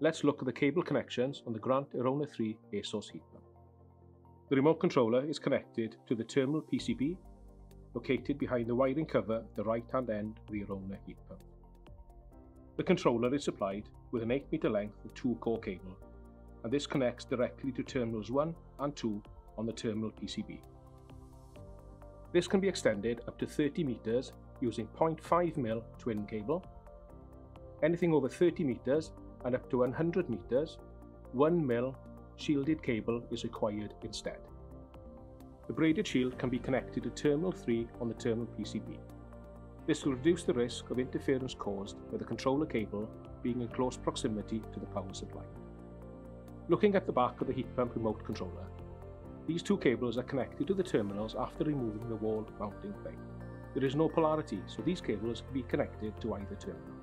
let's look at the cable connections on the Grant Aerona 3 ASOS heat pump. The remote controller is connected to the terminal PCB located behind the wiring cover at the right hand end of the Aerona heat pump. The controller is supplied with an 8 meter length of 2 core cable and this connects directly to terminals 1 and 2 on the terminal PCB. This can be extended up to 30 meters using 0.5mm twin cable. Anything over 30 meters and up to 100 meters, 1mm shielded cable is required instead. The braided shield can be connected to terminal 3 on the terminal PCB. This will reduce the risk of interference caused by the controller cable being in close proximity to the power supply. Looking at the back of the heat pump remote controller, these two cables are connected to the terminals after removing the wall mounting plate. There is no polarity, so these cables can be connected to either terminal.